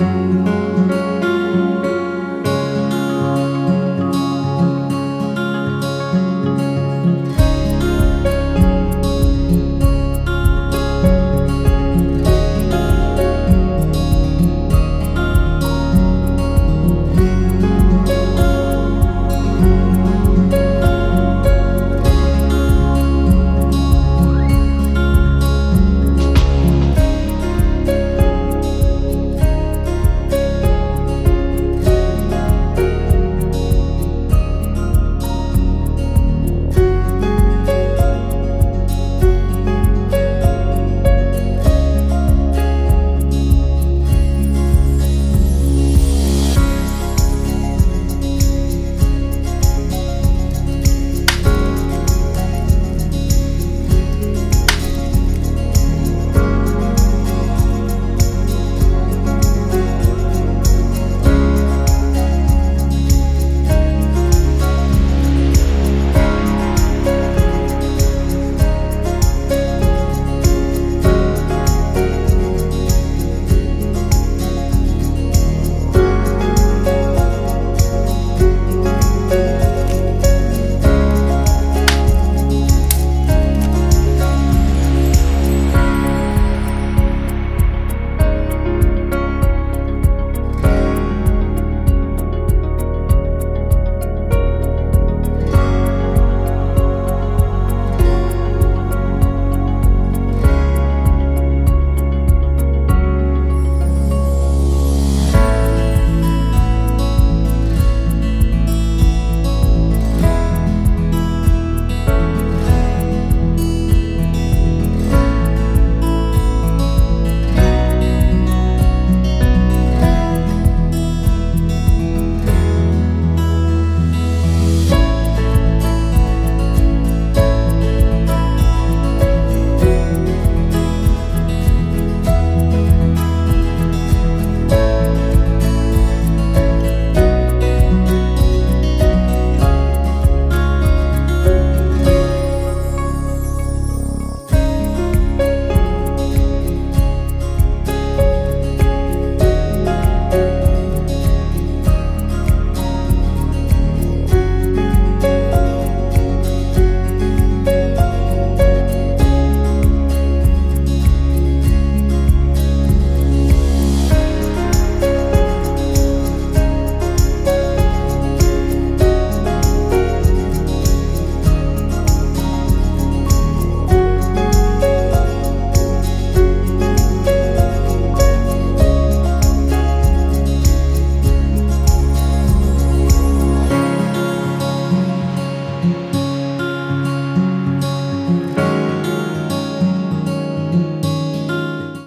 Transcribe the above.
you.